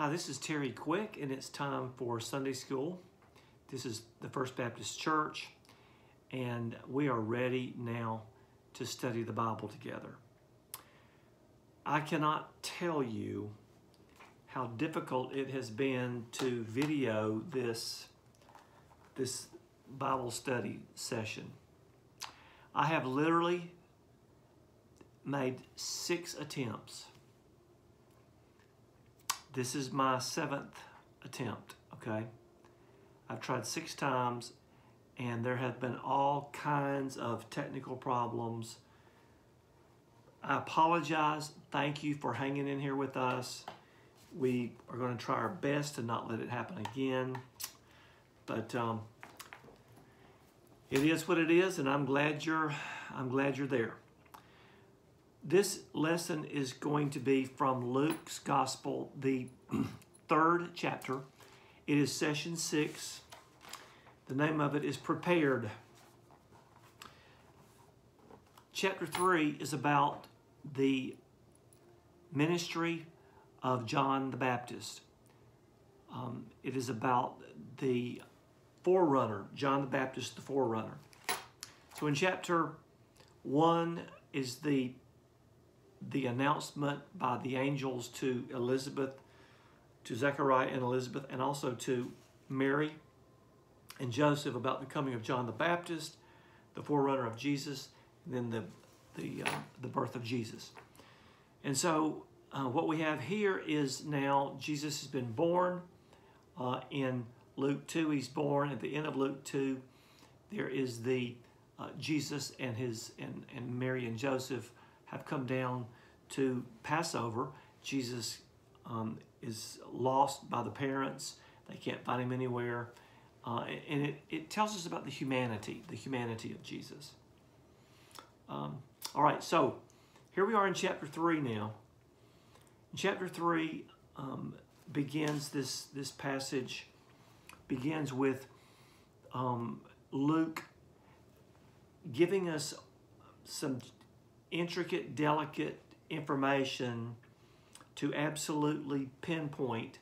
Hi, this is Terry Quick, and it's time for Sunday School. This is the First Baptist Church, and we are ready now to study the Bible together. I cannot tell you how difficult it has been to video this, this Bible study session. I have literally made six attempts this is my seventh attempt, okay? I've tried six times and there have been all kinds of technical problems. I apologize. Thank you for hanging in here with us. We are going to try our best to not let it happen again. But um, it is what it is, and I'm glad you're I'm glad you're there. This lesson is going to be from Luke's Gospel, the third chapter. It is session six. The name of it is Prepared. Chapter three is about the ministry of John the Baptist. Um, it is about the forerunner, John the Baptist, the forerunner. So in chapter one is the the announcement by the angels to Elizabeth, to Zechariah and Elizabeth, and also to Mary and Joseph about the coming of John the Baptist, the forerunner of Jesus, and then the, the, uh, the birth of Jesus. And so uh, what we have here is now Jesus has been born. Uh, in Luke 2, he's born. At the end of Luke 2, there is the uh, Jesus and his and, and Mary and Joseph have come down to Passover. Jesus um, is lost by the parents. They can't find him anywhere. Uh, and it, it tells us about the humanity, the humanity of Jesus. Um, all right, so here we are in chapter 3 now. Chapter 3 um, begins this, this passage, begins with um, Luke giving us some intricate, delicate information to absolutely pinpoint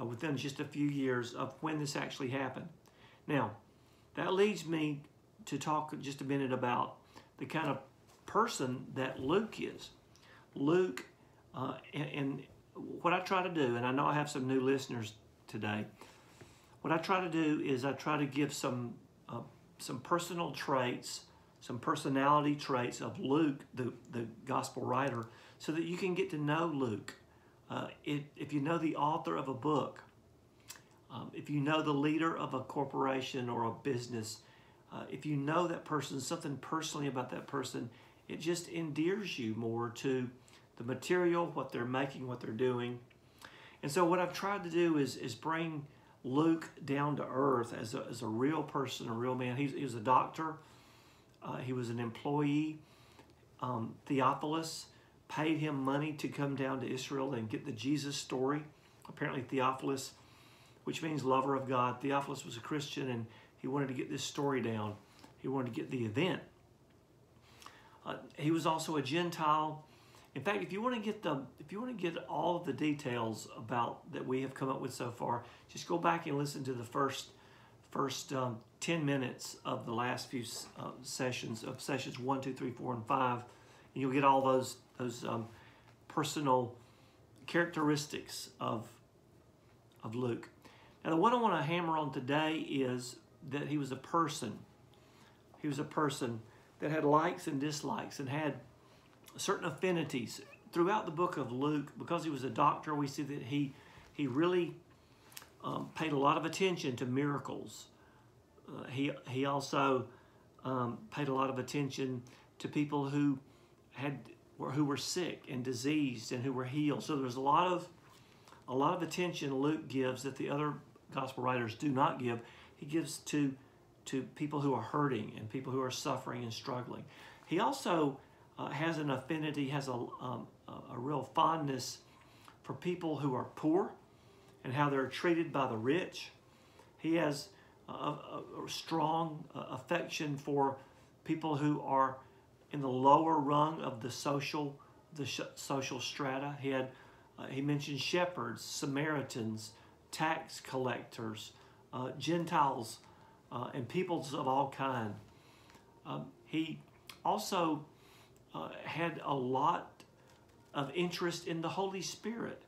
uh, within just a few years of when this actually happened. Now, that leads me to talk just a minute about the kind of person that Luke is. Luke, uh, and, and what I try to do, and I know I have some new listeners today, what I try to do is I try to give some uh, some personal traits some personality traits of Luke, the, the gospel writer, so that you can get to know Luke. Uh, it, if you know the author of a book, um, if you know the leader of a corporation or a business, uh, if you know that person, something personally about that person, it just endears you more to the material, what they're making, what they're doing. And so what I've tried to do is, is bring Luke down to earth as a, as a real person, a real man. He's, he was a doctor. Uh, he was an employee. Um, Theophilus paid him money to come down to Israel and get the Jesus story. Apparently, Theophilus, which means lover of God, Theophilus was a Christian and he wanted to get this story down. He wanted to get the event. Uh, he was also a Gentile. In fact, if you want to get the if you want to get all of the details about that we have come up with so far, just go back and listen to the first first um, 10 minutes of the last few uh, sessions of sessions one, two, three, four, and 5. And you'll get all those, those um, personal characteristics of, of Luke. Now, the one I want to hammer on today is that he was a person. He was a person that had likes and dislikes and had certain affinities. Throughout the book of Luke, because he was a doctor, we see that he, he really um, paid a lot of attention to miracles. Uh, he, he also um, paid a lot of attention to people who had who were sick and diseased and who were healed. So there's a lot of a lot of attention Luke gives that the other gospel writers do not give. He gives to to people who are hurting and people who are suffering and struggling. He also uh, has an affinity, has a, um, a real fondness for people who are poor and how they're treated by the rich. He has a, a, strong uh, affection for people who are in the lower rung of the social the social strata. He had Uh, he mentions shepherds, Samaritans, tax collectors, uh, Gentiles, uh, and peoples of all kind. Um, he also uh, had a lot of interest in the Holy Spirit.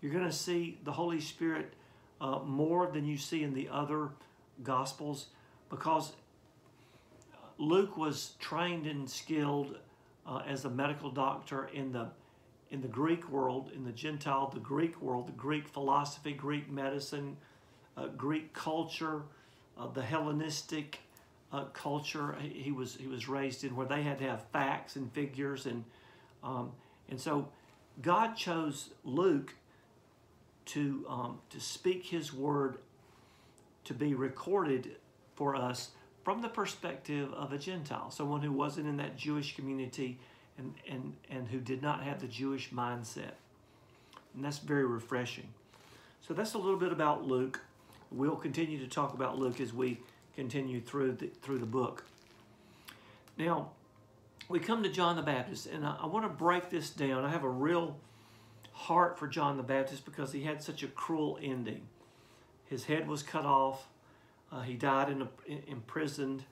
You're going to see the Holy Spirit uh, more than you see in the other Gospels because Luke was trained and skilled uh, as a medical doctor in the in the Greek world, in the Gentile, the Greek world, the Greek philosophy, Greek medicine, uh, Greek culture, uh, the Hellenistic uh, culture. He, was he was raised in where they had to have facts and figures and um, and so God chose Luke to um, to speak His word to be recorded for us from the perspective of a Gentile, someone who wasn't in that Jewish community and, and, and who did not have the Jewish mindset. And that's very refreshing. So that's a little bit about Luke. We'll continue to talk about Luke as we continue through the, through the book. Now, we come to John the Baptist, and I, I want to break this down. I have a real heart for John the Baptist because he had such a cruel ending. His head was cut off. Uh, he died in, a, in imprisoned.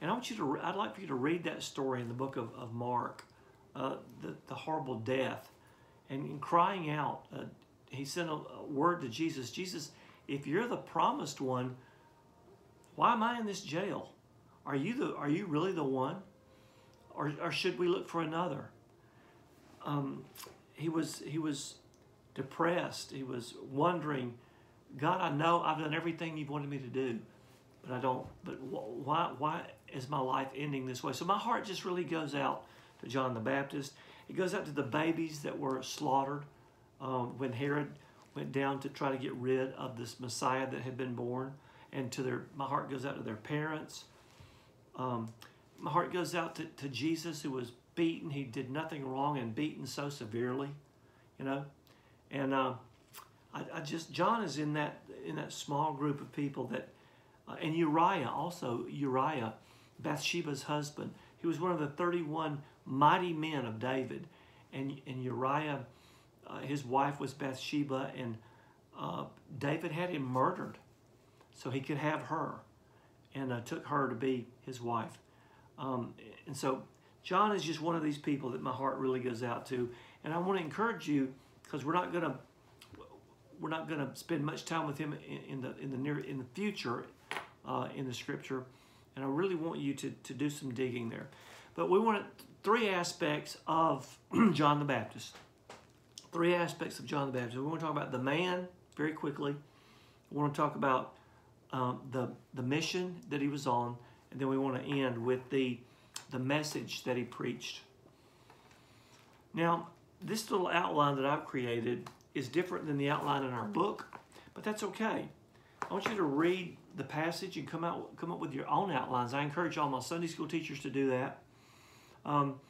And I want you to, I'd like for you to read that story in the book of, of Mark, uh, the, the horrible death. And in crying out, uh, he sent a, a word to Jesus Jesus, if you're the promised one, why am I in this jail? Are you, the, are you really the one? Or, or should we look for another? Um, he was he was depressed. He was wondering, God, I know I've done everything you've wanted me to do, but I don't. But why why is my life ending this way? So my heart just really goes out to John the Baptist. It goes out to the babies that were slaughtered um, when Herod went down to try to get rid of this Messiah that had been born, and to their my heart goes out to their parents. Um, my heart goes out to, to Jesus who was beaten. He did nothing wrong and beaten so severely, you know. And uh, I, I, just John is in that in that small group of people that, uh, and Uriah also Uriah, Bathsheba's husband. He was one of the thirty-one mighty men of David, and and Uriah, uh, his wife was Bathsheba, and uh, David had him murdered, so he could have her, and uh, took her to be his wife. Um, and so John is just one of these people that my heart really goes out to. And I want to encourage you because we're not going to we're not going to spend much time with him in, the in the near in the future uh, in the scripture. And I really want you to, to do some digging there. But we want three aspects of John the Baptist. Three aspects of John the Baptist. We want to talk about the man very quickly. We want to talk about um, the the mission that he was on, and then we want to end with the, the message that he preached. Now, this little outline that I've created is different than the outline in our book, but that's okay. I want you to read the passage and come out come up with your own outlines. I encourage all my Sunday school teachers to do that. Um,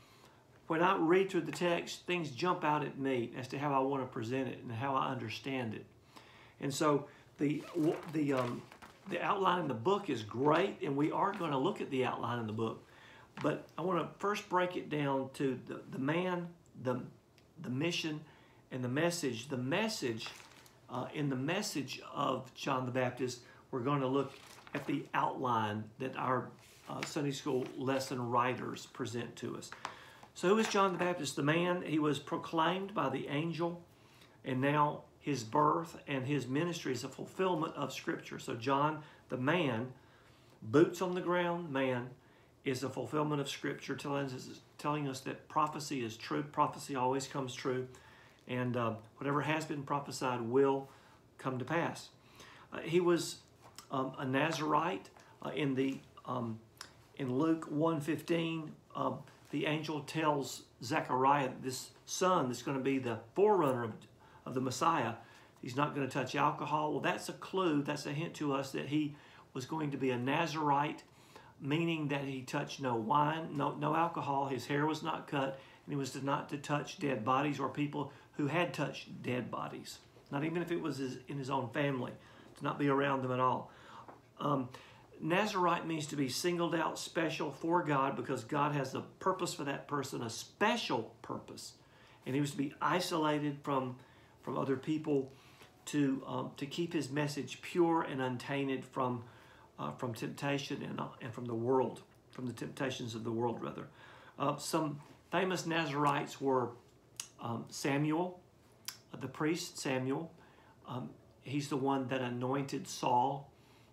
when I read through the text, things jump out at me as to how I want to present it and how I understand it. And so the the um, the outline in the book is great, and we are going to look at the outline in the book. But I want to first break it down to the, the man, the, the mission, and the message. The message, uh, in the message of John the Baptist, we're going to look at the outline that our uh, Sunday school lesson writers present to us. So, who is John the Baptist? The man, he was proclaimed by the angel, and now his birth and his ministry is a fulfillment of Scripture. So, John, the man, boots on the ground man, is a fulfillment of Scripture, telling us, telling us that prophecy is true. Prophecy always comes true, and uh, whatever has been prophesied will come to pass. Uh, he was um, a Nazarite uh, in the um, in Luke 1.15, uh, the angel tells Zechariah this son that's going to be the forerunner of of the Messiah. He's not going to touch alcohol. Well, that's a clue, that's a hint to us that he was going to be a Nazarite, meaning that he touched no wine, no, no alcohol, his hair was not cut, and he was not to touch dead bodies or people who had touched dead bodies. Not even if it was his, in his own family, to not be around them at all. Um, Nazarite means to be singled out special for God because God has a purpose for that person, a special purpose. And he was to be isolated from from other people to, um, to keep his message pure and untainted from, uh, from temptation and, uh, and from the world, from the temptations of the world, rather. Uh, some famous Nazarites were um, Samuel, the priest Samuel. Um, he's the one that anointed Saul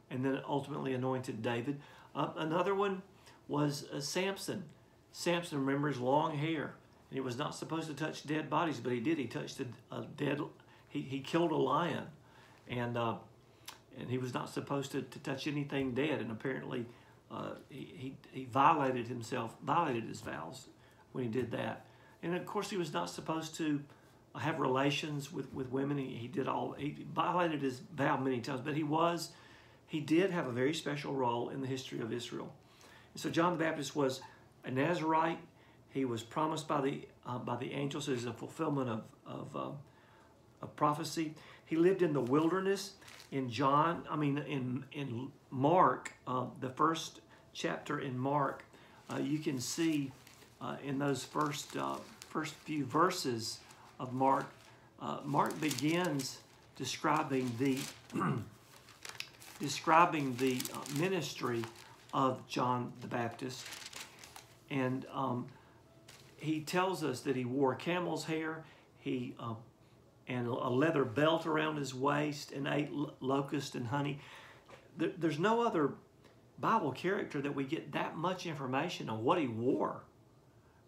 and then ultimately anointed David. Uh, another one was uh, Samson. Samson, remember his long hair. And he was not supposed to touch dead bodies, but he did. He touched a, a dead, he, he killed a lion. And, uh, and he was not supposed to, to touch anything dead. And apparently uh, he, he, he violated himself, violated his vows when he did that. And of course, he was not supposed to have relations with, with women. He, he did all, he violated his vow many times, but he was, he did have a very special role in the history of Israel. And so John the Baptist was a Nazarite. He was promised by the, uh, by the angels as a fulfillment of, of, uh, of prophecy. He lived in the wilderness. In John, I mean, in, in Mark, uh, the first chapter in Mark, uh, you can see uh, in those first, uh, first few verses of Mark, Mark begins describing the describing the ministry of John the Baptist. And um, he tells us that he wore camel's hair, he uh, and a leather belt around his waist, and ate locust and honey. There, there's no other Bible character that we get that much information on what he wore,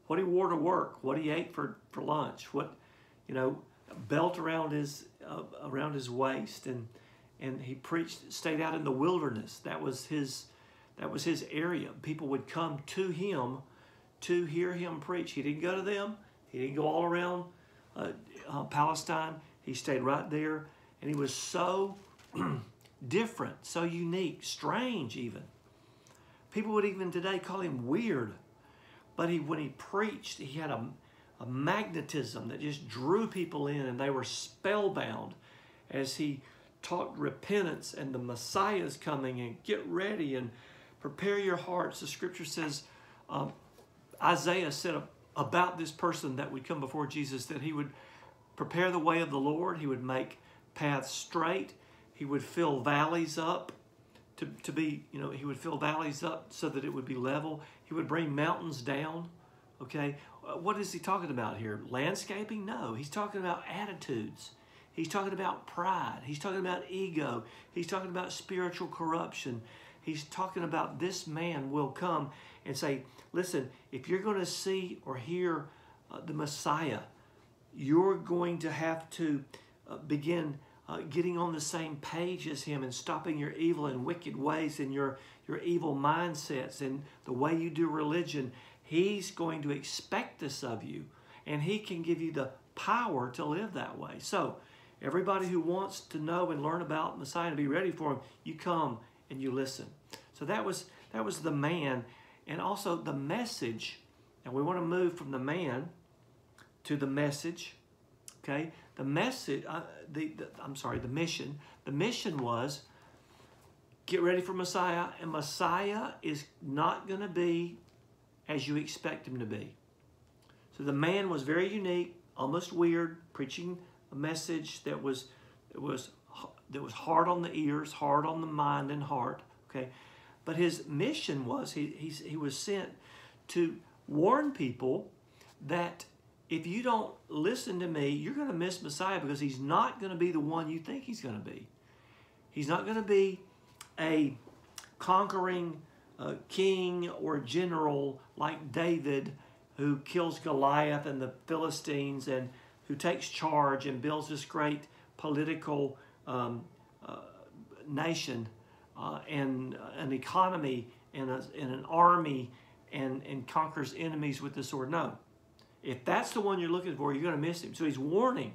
what he wore to work, what he ate for, for lunch, what you know, belt around his uh, around his waist, and and he preached, stayed out in the wilderness. That was his that was his area. People would come to him to hear him preach. He didn't go to them. He didn't go all around uh, uh, Palestine. He stayed right there. And he was so different, so unique, strange even. People would even today call him weird. But he, when he preached, he had a, a magnetism that just drew people in and they were spellbound as he taught repentance and the Messiah is coming and get ready and prepare your hearts. The scripture says, um, Isaiah said about this person that would come before Jesus that he would prepare the way of the Lord, he would make paths straight, he would fill valleys up to, to be, you know, he would fill valleys up so that it would be level. He would bring mountains down. Okay, uh, what is he talking about here? Landscaping? No, he's talking about attitudes. He's talking about pride. He's talking about ego. He's talking about spiritual corruption. He's talking about this man will come and say, listen, if you're going to see or hear uh, the Messiah, you're going to have to uh, begin uh, getting on the same page as him and stopping your evil and wicked ways and your, your evil mindsets and the way you do religion. He's going to expect this of you, and he can give you the power to live that way. So, everybody who wants to know and learn about Messiah and be ready for him, you come and you listen. So that was that was the man and also the message. And we want to move from the man to the message. Okay? The message uh, the, the I'm sorry, the mission. The mission was get ready for Messiah and Messiah is not going to be as you expect him to be. So the man was very unique, almost weird, preaching a message that was that was that was hard on the ears, hard on the mind and heart. Okay, but his mission was he he, was sent to warn people that if you don't listen to me, you're going to miss Messiah because he's not going to be the one you think he's going to be. He's not going to be a conquering uh, king or general like David who kills Goliath and the Philistines and who takes charge and builds this great political um, uh, nation uh, and an economy and, a, and an army and, and conquers enemies with the sword. No. If that's the one you're looking for, you're going to miss him. So he's warning.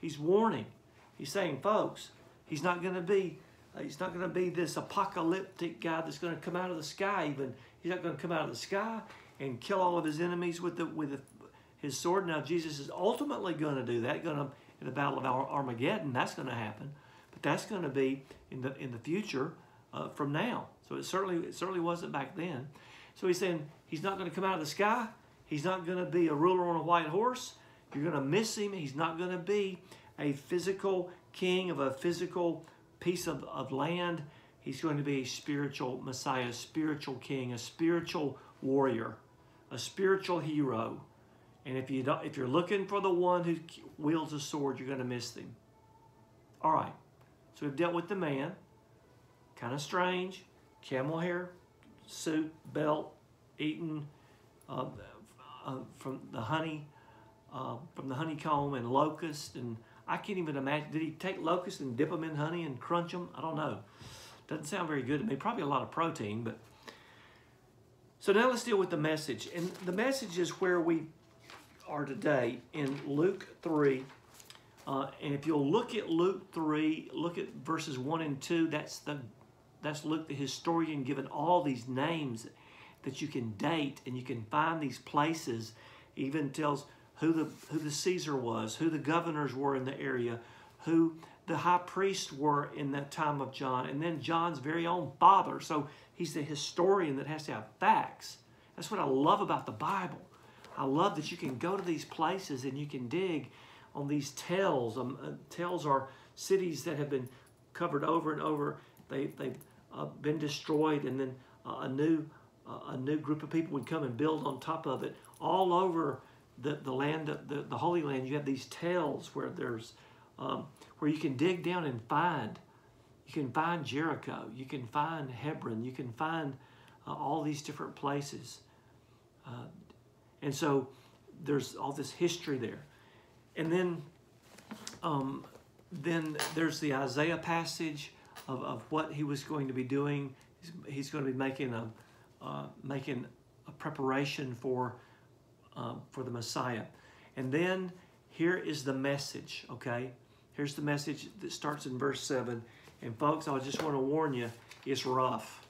He's warning. He's saying, folks, he's not going to be uh, he's not going to be this apocalyptic guy that's going to come out of the sky even. He's not going to come out of the sky and kill all of his enemies with the with the his sword. Now, Jesus is ultimately going to do that, going to in the battle of Armageddon. That's going to happen, but that's going to be in the in the future uh, from now. So it certainly it certainly wasn't back then. So he's saying he's not going to come out of the sky. He's not going to be a ruler on a white horse. You're going to miss him. He's not going to be a physical king of a physical piece of, of land. He's going to be a spiritual Messiah, a spiritual king, a spiritual warrior, a spiritual hero. And if you don't, if you're looking for the one who wields a sword, you're going to miss him. All right. So we've dealt with the man. Kind of strange. Camel hair, suit, belt, eaten uh, uh, from the honey, uh, from the honeycomb and locust. And I can't even imagine. Did he take locust and dip them in honey and crunch them? I don't know. Doesn't sound very good to me. Probably a lot of protein, but. So now let's deal with the message. And the message is where we are today in Luke 3. Uh, and if you'll look at Luke 3, look at verses 1 and 2, that's the that's Luke the historian given all these names that you can date and you can find these places. He Even tells who the who the Caesar was, who the governors were in the area, who the high priests were in that time of John, and then John's very own father. So he's the historian that has to have facts. That's what I love about the Bible. I love that you can go to these places and you can dig on these tells. Um, uh, tells are cities that have been covered over and over. They, they've been destroyed, and then uh, a new uh, a new group of people would come and build on top of it. All over the, the land, the, the Holy Land, you have these tells where there's um, where you can dig down and find. You can find Jericho. You can find Hebron. You can find uh, all these different places. Uh, and so there's all this history there. And then, um, then there's the Isaiah passage of, of what he was going to be doing. He's, he's going to be making a, uh, making a preparation for, uh, for the Messiah. And then here is the message, okay? Here's the message that starts in verse 7. And folks, I just want to warn you, it's rough.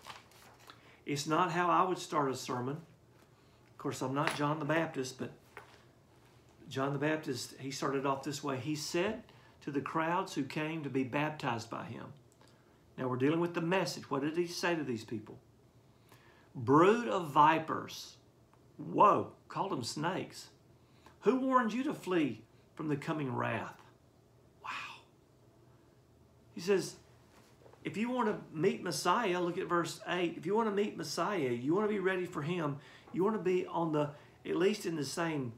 It's not how I would start a sermon. Of course, I'm not John the Baptist, but John the Baptist, he started off this way. He said to the crowds who came to be baptized by him. Now we're dealing with the message. What did he say to these people? Brood of vipers. Whoa, called them snakes. Who warned you to flee from the coming wrath? Wow. He says, if you want to meet Messiah, look at verse 8. If you want to meet Messiah, you want to be ready for him, you want to be on the, at least in the same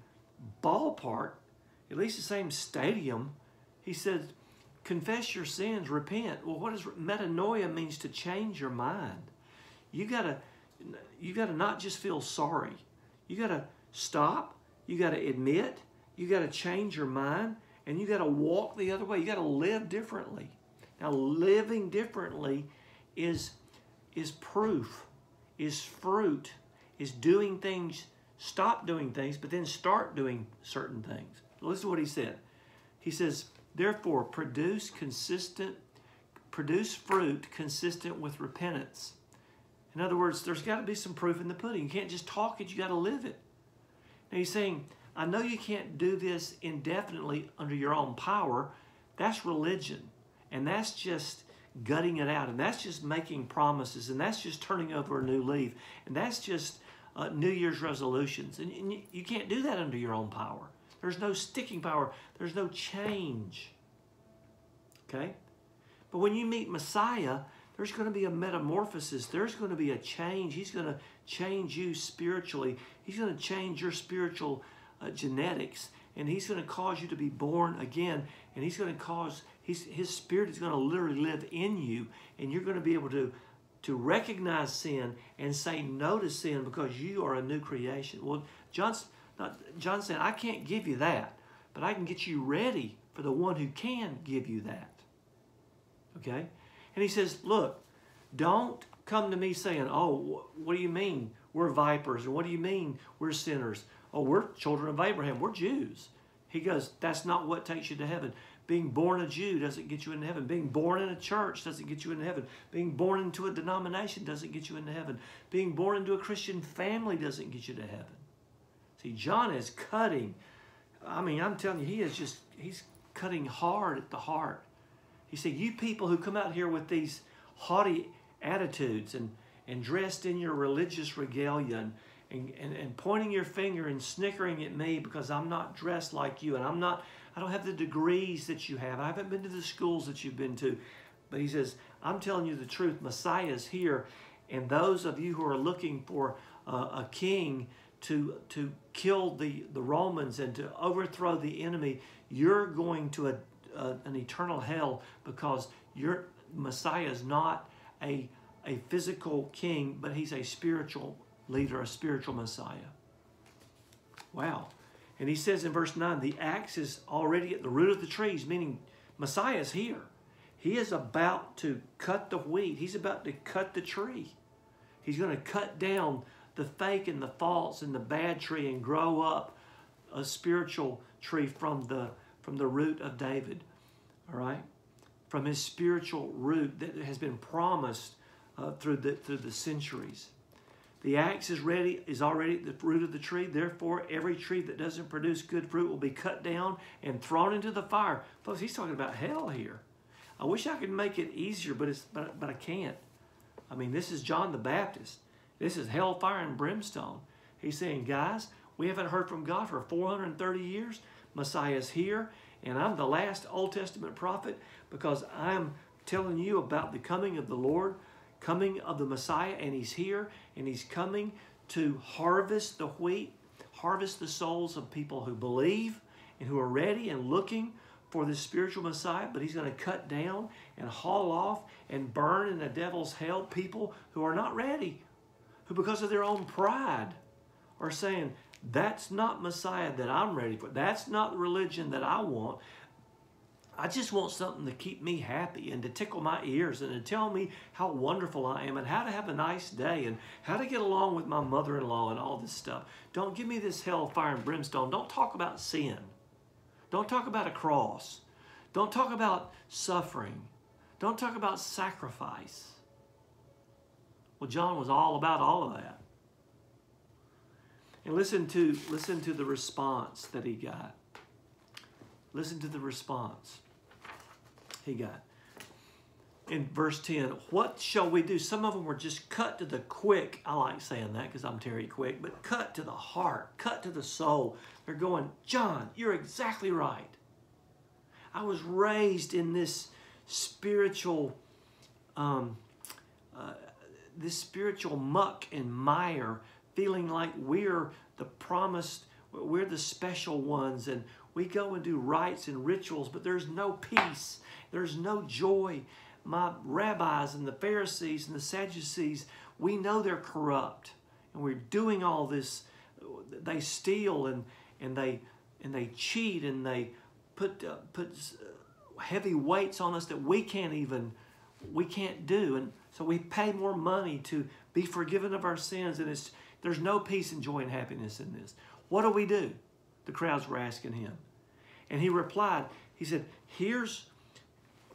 ballpark, at least the same stadium. He said, confess your sins, repent. Well, what does metanoia means to change your mind. You gotta, you gotta not just feel sorry. You gotta stop. You gotta admit. You gotta change your mind, and you gotta walk the other way. You gotta live differently. Now, living differently is is proof, is fruit, is doing things stop doing things, but then start doing certain things. Listen to what he said. He says, therefore, produce consistent, produce fruit consistent with repentance. In other words, there's got to be some proof in the pudding. You can't just talk it, you got to live it. Now he's saying, I know you can't do this indefinitely under your own power. That's religion. And that's just gutting it out. And that's just making promises. And that's just turning over a new leaf. And that's just uh, New Year's resolutions. And, and you can't do that under your own power. There's no sticking power. There's no change. Okay? But when you meet Messiah, there's going to be a metamorphosis. There's going to be a change. He's going to change you spiritually. He's going to change your spiritual uh, genetics. And he's going to cause you to be born again. And he's going to cause, he's, his spirit is going to literally live in you. And you're going to be able to to recognize sin and say no to sin because you are a new creation. Well, John's not, John said, I can't give you that, but I can get you ready for the one who can give you that. Okay? And he says, look, don't come to me saying, oh, what do you mean we're vipers? Or what do you mean we're sinners? Oh, we're children of Abraham. We're Jews. He goes, that's not what takes you to heaven. Being born a Jew doesn't get you into heaven. Being born in a church doesn't get you into heaven. Being born into a denomination doesn't get you into heaven. Being born into a Christian family doesn't get you to heaven. See, John is cutting. I mean, I'm telling you, he is just, he's cutting hard at the heart. He said, You people who come out here with these haughty attitudes and, and dressed in your religious regalia and, and, and pointing your finger and snickering at me because I'm not dressed like you and I'm not I don't have the degrees that you have. I haven't been to the schools that you've been to. But he says, I'm telling you the truth. Messiah is here. And those of you who are looking for uh, a king to, to kill the, the Romans and to overthrow the enemy, you're going to a, a, an eternal hell because your Messiah is not a, a physical king, but he's a spiritual leader, a spiritual Messiah. Wow. And he says in verse 9, the axe is already at the root of the trees, meaning Messiah is here. He is about to cut the wheat. He's about to cut the tree. He's going to cut down the fake and the false and the bad tree and grow up a spiritual tree from the from the root of David. All right? From his spiritual root that has been promised uh, through the through the centuries. The axe is ready, is already at the root of the tree. Therefore, every tree that doesn't produce good fruit will be cut down and thrown into the fire. Folks, he's talking about hell here. I wish I could make it easier, but it's but, but I can't. I mean, this is John the Baptist. This is hellfire and brimstone. He's saying, guys, we haven't heard from God for 430 years. Messiah's here, and I'm the last Old Testament prophet because I'm telling you about the coming of the Lord coming of the Messiah, and he's here, and he's coming to harvest the wheat, harvest the souls of people who believe and who are ready and looking for this spiritual Messiah, but he's going to cut down and haul off and burn in the devil's hell people who are not ready, who because of their own pride are saying, that's not Messiah that I'm ready for. That's not religion that I want. I just want something to keep me happy and to tickle my ears and to tell me how wonderful I am and how to have a nice day and how to get along with my mother-in-law and all this stuff. Don't give me this hellfire and brimstone. Don't talk about sin. Don't talk about a cross. Don't talk about suffering. Don't talk about sacrifice. Well, John was all about all of that. And listen to, listen to the response that he got. Listen to the response he got. In verse 10, what shall we do? Some of them were just cut to the quick. I like saying that because I'm Terry Quick, but cut to the heart, cut to the soul. They're going, John, you're exactly right. I was raised in this spiritual, um, uh, this spiritual muck and mire, feeling like we're the promised, we're the special ones, and we go and do rites and rituals, but there's no peace there's no joy. My rabbis and the Pharisees and the Sadducees, we know they're corrupt. And we're doing all this. They steal and, and, they, and they cheat and they put, uh, put heavy weights on us that we can't even, we can't do. And so we pay more money to be forgiven of our sins. And it's, there's no peace and joy and happiness in this. What do we do? The crowds were asking him. And he replied, he said, here's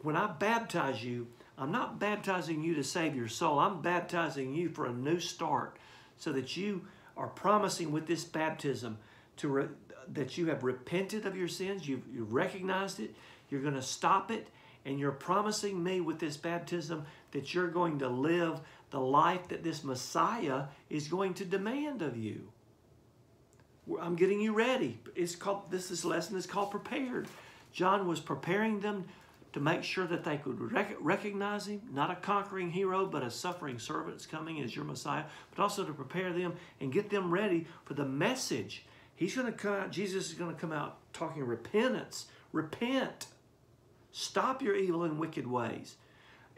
when I baptize you, I'm not baptizing you to save your soul. I'm baptizing you for a new start so that you are promising with this baptism to that you have repented of your sins, you've, you've recognized it, you're going to stop it, and you're promising me with this baptism that you're going to live the life that this Messiah is going to demand of you. I'm getting you ready. It's called this, this lesson is called prepared. John was preparing them to make sure that they could rec recognize him, not a conquering hero, but a suffering servant coming as your Messiah, but also to prepare them and get them ready for the message. He's going to come out, Jesus is going to come out talking repentance. Repent. Stop your evil and wicked ways.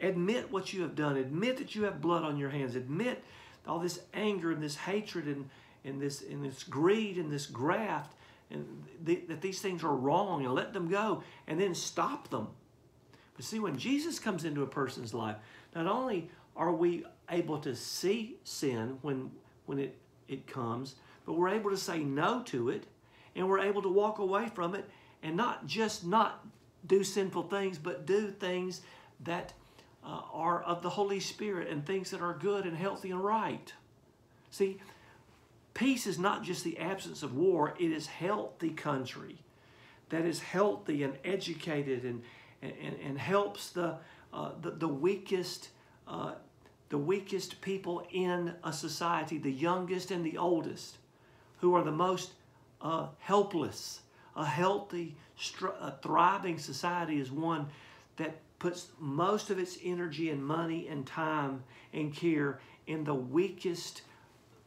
Admit what you have done. Admit that you have blood on your hands. Admit all this anger and this hatred and, and, this, and this greed and this graft and that these things are wrong and let them go and then stop them but see, when Jesus comes into a person's life, not only are we able to see sin when, when it, it comes, but we're able to say no to it, and we're able to walk away from it and not just not do sinful things, but do things that uh, are of the Holy Spirit and things that are good and healthy and right. See, peace is not just the absence of war, it is healthy country that is healthy and educated and, and, and helps the, uh, the, the, weakest uh, the weakest people in a society, the youngest and the oldest, who are the most uh, helpless A healthy, a thriving society is one that puts most of its energy and money and time and care in the weakest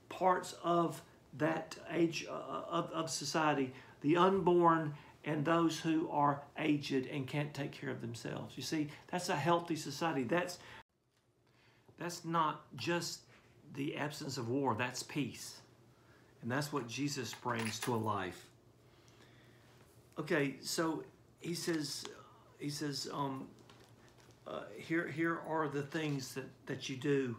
parts of that age uh, of, of society, the unborn and those who are aged and can't take care of themselves. You see, that's a healthy society. That's that's not just the absence of war, that's peace. And that's what Jesus brings to a life. Okay, so he says, he says, um, uh, here, here are the things that, that you do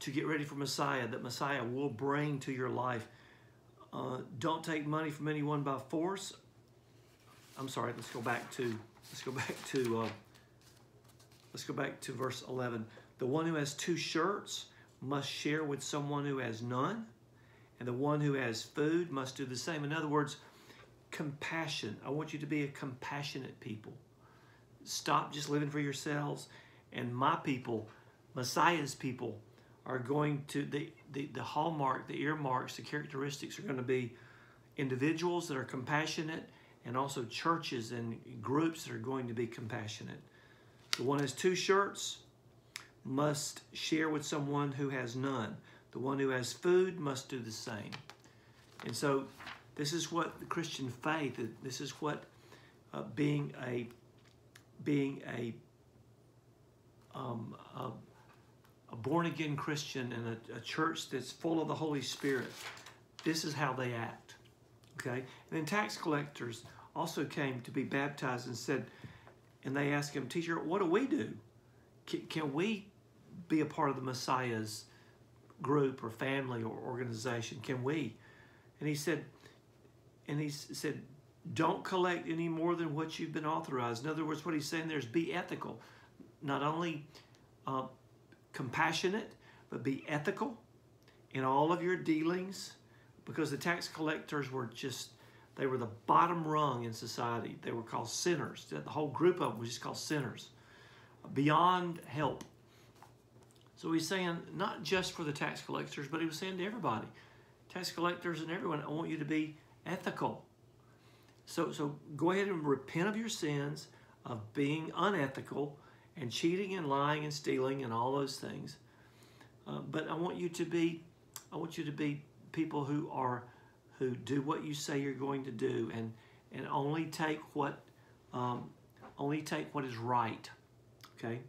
to get ready for Messiah, that Messiah will bring to your life. Uh, don't take money from anyone by force. I'm sorry, let's go back to, let's go back to, uh, let's go back to verse 11. The one who has two shirts must share with someone who has none, and the one who has food must do the same. In other words, compassion. I want you to be a compassionate people. Stop just living for yourselves. And my people, Messiah's people, are going to, the, the, the hallmark, the earmarks, the characteristics are going to be individuals that are compassionate and also churches and groups that are going to be compassionate. The one has two shirts must share with someone who has none. The one who has food must do the same. And so this is what the Christian faith, this is what uh, being a being a, um, a, a born again Christian and a, a church that's full of the Holy Spirit, this is how they act. Okay? And then tax collectors also came to be baptized and said, and they asked him, Teacher, what do we do? Can, can we be a part of the Messiah's group or family or organization? Can we? And he said, and he said, don't collect any more than what you've been authorized. In other words, what he's saying there is be ethical. Not only uh, compassionate, but be ethical in all of your dealings because the tax collectors were just, they were the bottom rung in society. They were called sinners. The whole group of them was just called sinners. Beyond help. So he's saying not just for the tax collectors, but he was saying to everybody, tax collectors and everyone, I want you to be ethical so, so go ahead and repent of your sins of being unethical and cheating and lying and stealing and all those things. Uh, but I want you to be, I want you to be people who are, who do what you say you're going to do and and only take what, um, only take what is right. Okay.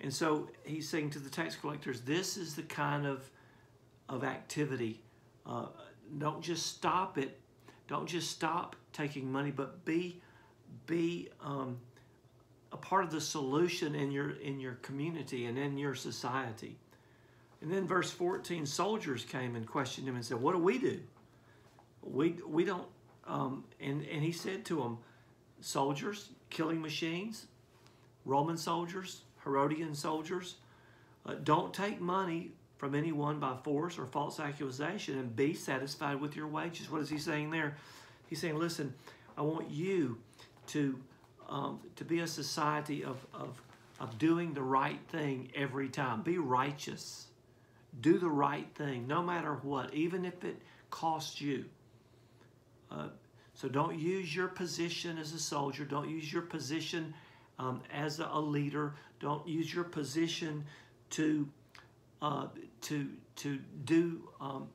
And so he's saying to the tax collectors, this is the kind of of activity. Uh, don't just stop it. Don't just stop taking money, but be be um, a part of the solution in your in your community and in your society. And then verse 14, soldiers came and questioned him and said, What do we do? We we don't um, and, and he said to them, soldiers, killing machines, Roman soldiers, Herodian soldiers, uh, don't take money from anyone by force or false accusation and be satisfied with your wages. What is he saying there? He's saying, listen, I want you to, um, to be a society of, of, of doing the right thing every time. Be righteous. Do the right thing, no matter what, even if it costs you. Uh, so don't use your position as a soldier. Don't use your position um, as a leader. Don't use your position to uh, to to do um,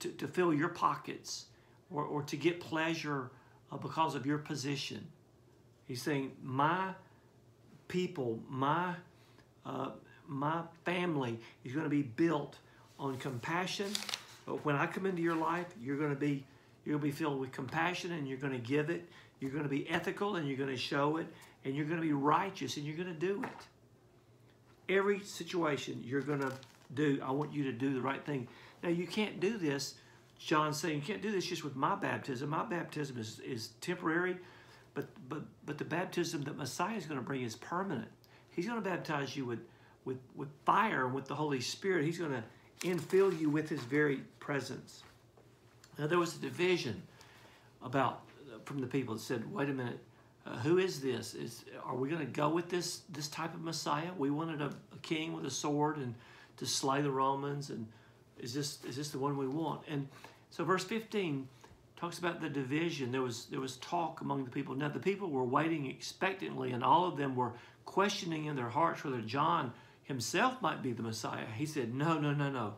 to, to fill your pockets or, or to get pleasure uh, because of your position. He's saying, my people, my, uh, my family is going to be built on compassion. But when I come into your life, you're going to be you're going to be filled with compassion and you're going to give it. You're going to be ethical and you're going to show it. And you're going to be righteous and you're going to do it. Every situation you're going to do, I want you to do the right thing. Now, you can't do this John's saying, you can't do this just with my baptism. My baptism is, is temporary, but, but, but the baptism that Messiah is going to bring is permanent. He's going to baptize you with, with, with fire and with the Holy Spirit. He's going to infill you with his very presence. Now, there was a division about from the people that said, wait a minute, uh, who is this? Is Are we going to go with this, this type of Messiah? We wanted a, a king with a sword and to slay the Romans and is this, is this the one we want? And so verse 15 talks about the division. There was there was talk among the people. Now the people were waiting expectantly, and all of them were questioning in their hearts whether John himself might be the Messiah. He said, No, no, no, no.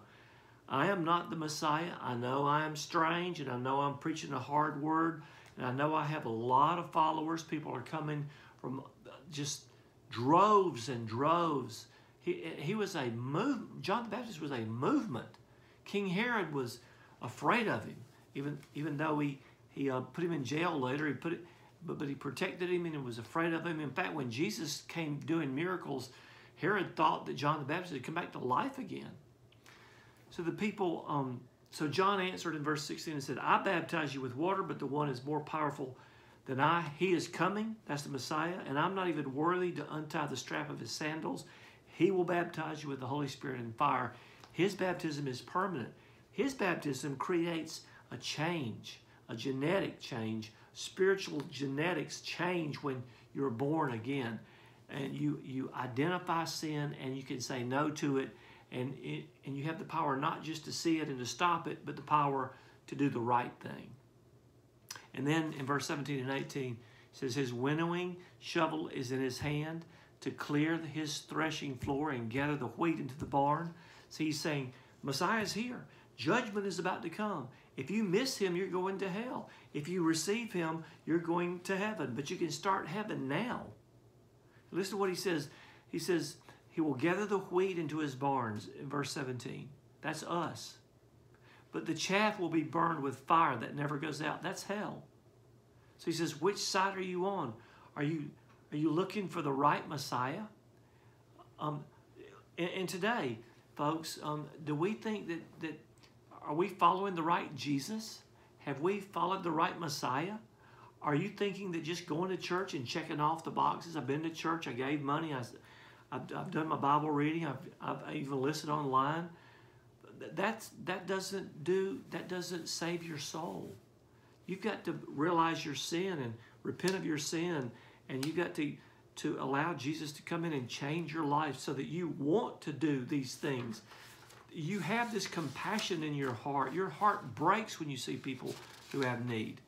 I am not the Messiah. I know I am strange, and I know I'm preaching a hard word, and I know I have a lot of followers. People are coming from just droves and droves. He, he was a move. John the Baptist was a movement. King Herod was afraid of him, even even though he he uh, put him in jail later. He put it, but but he protected him and he was afraid of him. In fact, when Jesus came doing miracles, Herod thought that John the Baptist had come back to life again. So the people, um, so John answered in verse 16 and said, I baptize you with water, but the one is more powerful than I. He is coming, that's the Messiah, and I'm not even worthy to untie the strap of his sandals. He will baptize you with the Holy Spirit and fire. His baptism is permanent. His baptism creates a change, a genetic change. Spiritual genetics change when you're born again. And you, you identify sin and you can say no to it. And, it, and you have the power not just to see it and to stop it, but the power to do the right thing. And then in verse 17 and 18, it says, His winnowing shovel is in his hand to clear his threshing floor and gather the wheat into the barn. So he's saying, Messiah is here. Judgment is about to come. If you miss him, you're going to hell. If you receive him, you're going to heaven. But you can start heaven now. Listen to what he says. He says, He will gather the wheat into his barns in verse 17. That's us. But the chaff will be burned with fire that never goes out. That's hell. So he says, Which side are you on? Are you are you looking for the right Messiah? Um, and, and today, folks, um, do we think that, that are we following the right Jesus? Have we followed the right Messiah? Are you thinking that just going to church and checking off the boxes? I've been to church, I gave money, I, I've, I've done my Bible reading, I've, I've even listened online. That's, that doesn't do, that doesn't save your soul. You've got to realize your sin and repent of your sin and you've got to to allow Jesus to come in and change your life so that you want to do these things. You have this compassion in your heart. Your heart breaks when you see people who have need.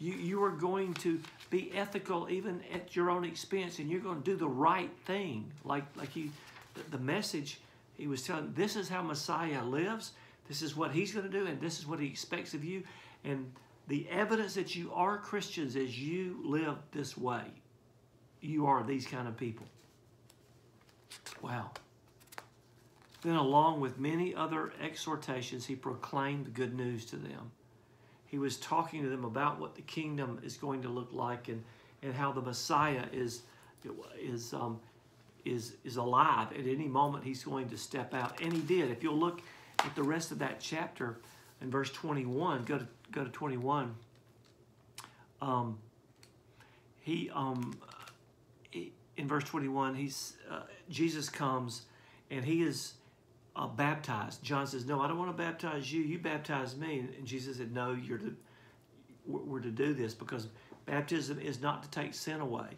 You, you are going to be ethical even at your own expense and you're going to do the right thing. Like, like he, the, the message he was telling, this is how Messiah lives. This is what he's going to do and this is what he expects of you. And the evidence that you are Christians is you live this way you are these kind of people. Wow. Then, along with many other exhortations, he proclaimed the good news to them. He was talking to them about what the kingdom is going to look like and, and how the Messiah is, is, um, is, is alive. At any moment, he's going to step out. And he did. If you'll look at the rest of that chapter in verse 21, go to, go to 21. Um, he, um, in verse 21, he's, uh, Jesus comes and he is uh, baptized. John says, No, I don't want to baptize you. You baptize me. And Jesus said, No, you're to, we're to do this because baptism is not to take sin away.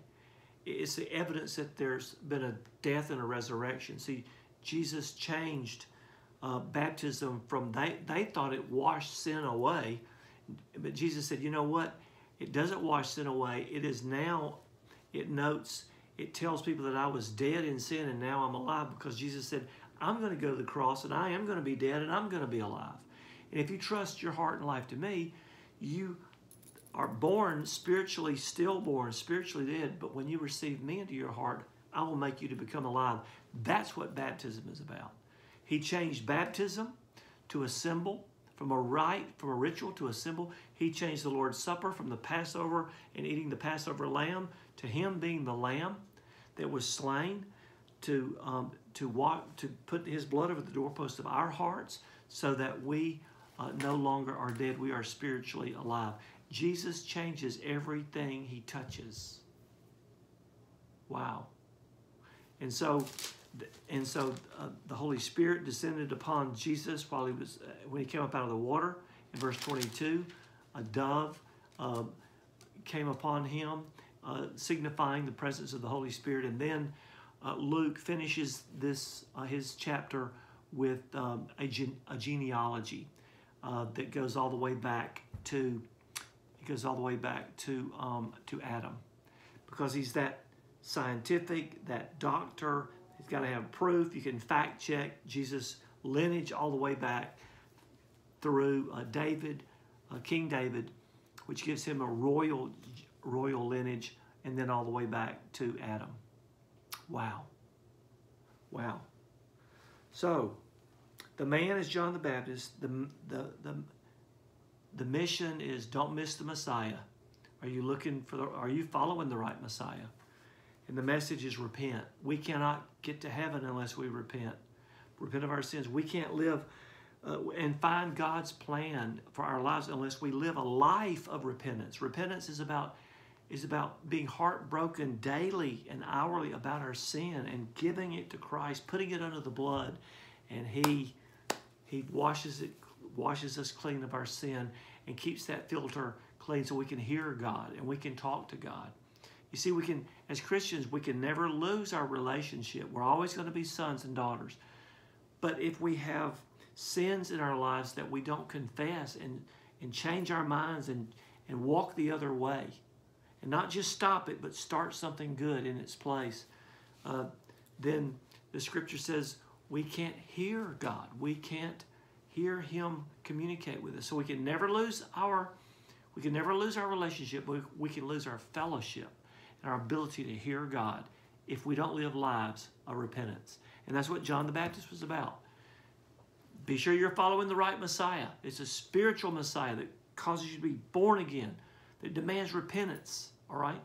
It's the evidence that there's been a death and a resurrection. See, Jesus changed uh, baptism from they, they thought it washed sin away. But Jesus said, You know what? It doesn't wash sin away. It is now, it notes it tells people that I was dead in sin and now I'm alive because Jesus said, I'm going to go to the cross and I am going to be dead and I'm going to be alive. And if you trust your heart and life to me, you are born spiritually stillborn, spiritually dead, but when you receive me into your heart, I will make you to become alive. That's what baptism is about. He changed baptism to a symbol, from a rite, from a ritual to a symbol. He changed the Lord's Supper from the Passover and eating the Passover lamb to him being the lamb that was slain to um, to walk to put his blood over the doorpost of our hearts so that we uh, no longer are dead. We are spiritually alive. Jesus changes everything he touches. Wow. And so and so uh, the holy spirit descended upon jesus while he was uh, when he came up out of the water. In verse 22 a dove uh, came upon him uh, signifying the presence of the Holy Spirit. And then uh, Luke finishes this uh, his chapter with um, a, a, genealogy uh, that goes all the way back to He goes all the way back to um, to Adam, because he's that scientific, that doctor. He's got to have proof. You can fact check Jesus' lineage all the way back through uh, David, King David, which gives him a royal royal lineage, and then all the way back to Adam. Wow. Wow. So, the man is John the Baptist. The, the, the, the mission is don't miss the Messiah. Are you looking for the, are you following the right Messiah? And the message is repent. We cannot get to heaven unless we repent. Repent of our sins. We can't live uh, and find God's plan for our lives unless we live a life of repentance. Repentance is about is about being heartbroken daily and hourly about our sin and giving it to Christ, putting it under the blood, and He He washes it washes us clean of our sin and keeps that filter clean so we can hear God and we can talk to God. You see, we can as Christians we can never lose our relationship. We're always going to be sons and daughters. But if we have sins in our lives that we don't confess and, and change our minds and, and walk the other way, and not just stop it, but start something good in its place, uh, then the scripture says we can't hear God. We can't hear Him communicate with us. So we can never lose our we can never lose our relationship, but we can lose our fellowship and our ability to hear God if we don't live lives of repentance. And that's what John the Baptist was about. Be sure you're following the right Messiah. It's a spiritual Messiah that causes you to be born again, that demands repentance, all right?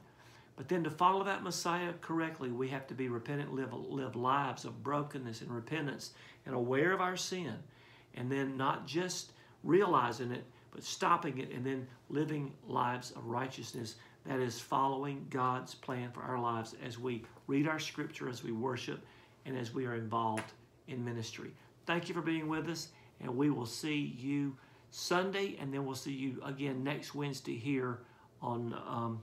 But then to follow that Messiah correctly, we have to be repentant, live, live lives of brokenness and repentance and aware of our sin. And then not just realizing it, but stopping it and then living lives of righteousness. That is following God's plan for our lives as we read our scripture, as we worship, and as we are involved in ministry. Thank you for being with us, and we will see you Sunday, and then we'll see you again next Wednesday here on um,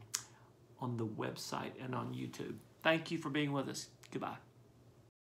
on the website and on YouTube. Thank you for being with us. Goodbye.